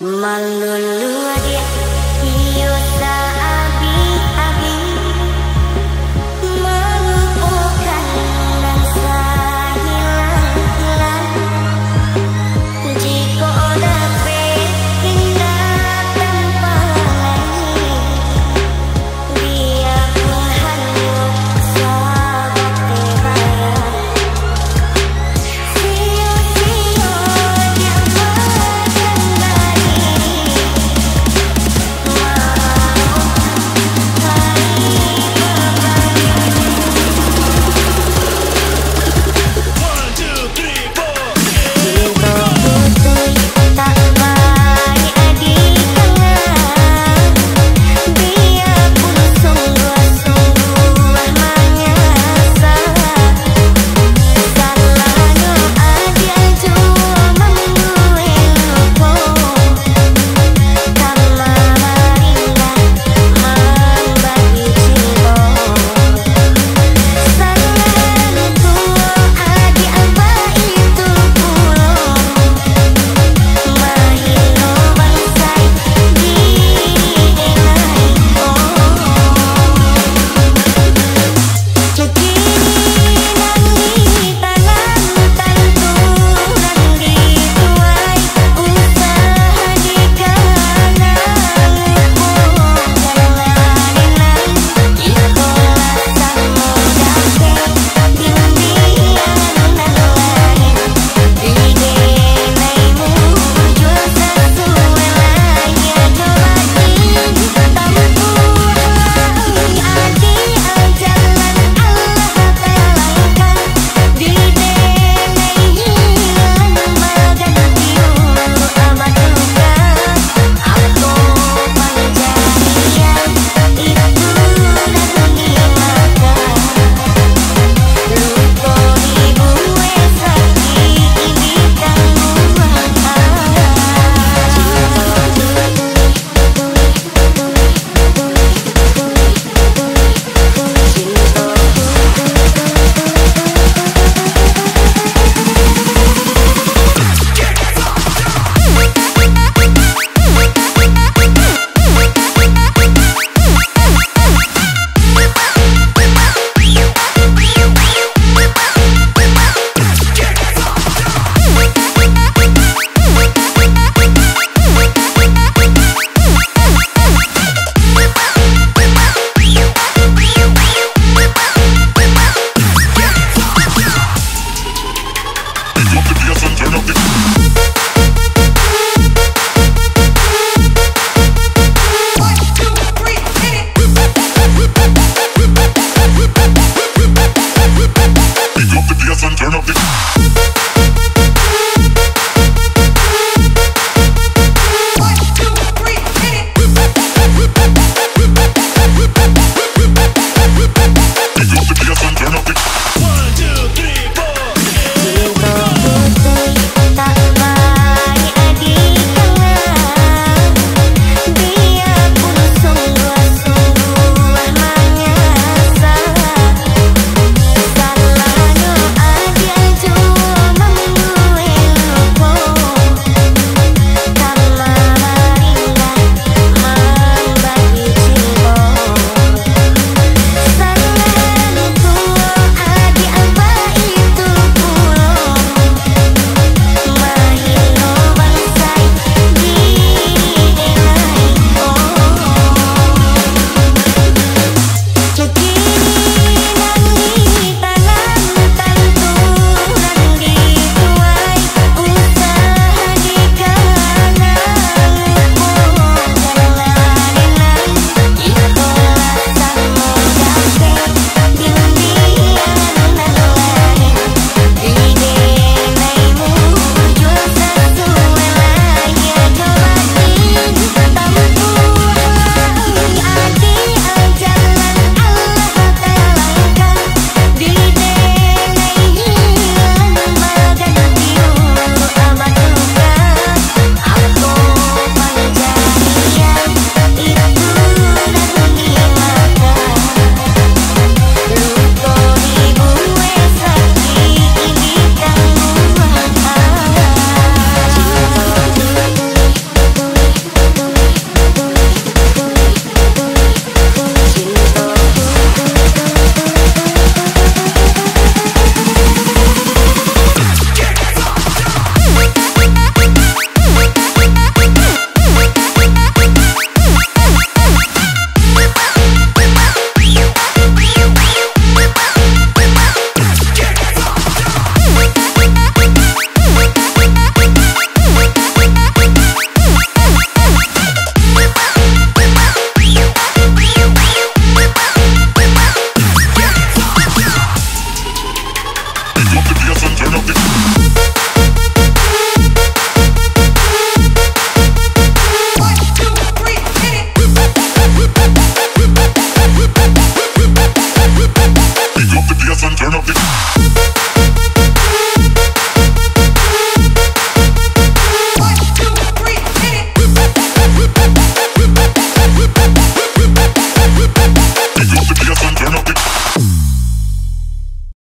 mà lừa lừa điện